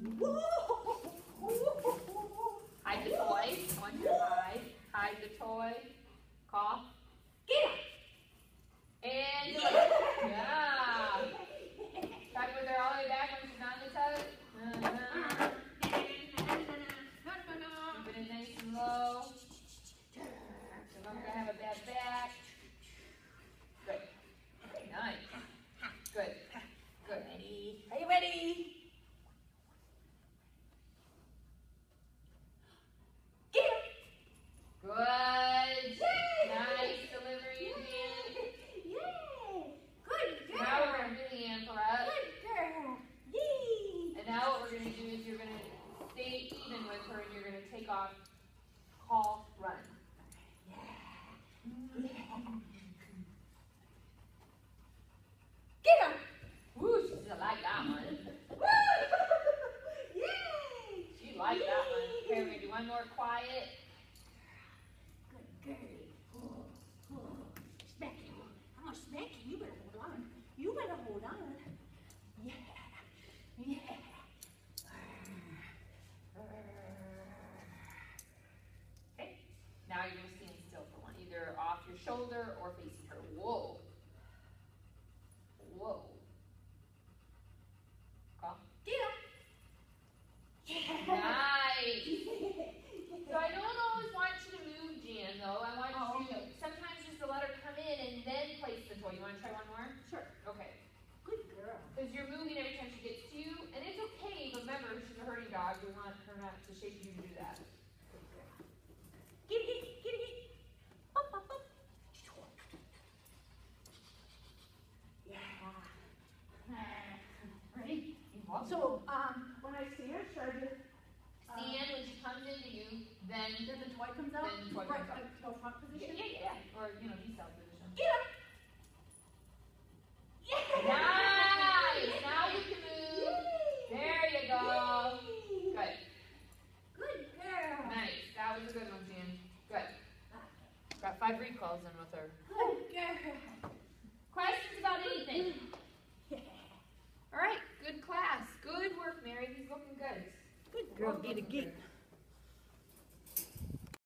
Hide the toy. I want you to hide. The toy. Cough. Get up. And. Yeah. Try to put her all the way back when she's not in the tub. Keep it nice and low. So I'm gonna have a bad back. Good. Nice. Good. Good. Ready? Are you ready? Stay even with her and you're gonna take off, call, run. Get up. Woo, she like that one. Yay! She like that one. Okay, we're gonna do one more quiet. Good girl. Oh, oh. Smack you. I'm gonna smack you. You better hold on. You better hold on. Yeah. Yeah. Okay, now you're gonna stand still for one, either off your shoulder or facing her. Whoa. Whoa. Call. Get up. Nice. So I don't always want you to move, Jan, though. I want Oh, you to okay. sometimes just to let her come in and then place the toy. You want to try one more? Sure. Okay. Good girl. Because you're moving every time she gets to you, and it's okay. But remember, she's a herding dog. We want her not to shake you to do that. Good girl. Get it, get it, get it. Up, up, up. Yeah. Ready? So, um, when I see her, should Stand when she comes into you, then then the toy comes out? Then the toy right, comes out. no front yeah, position? yeah, yeah, or you know, decel position. Get up. Yeah. Nice. Now you can move. There you go. Good. Good girl. Nice. That was a good one, Jan. Good. Ah. Got five recalls in with her. Good girl. Questions about anything? Yeah. All right. Good class. Good work, Mary. He's looking good. Good girl. Get get it.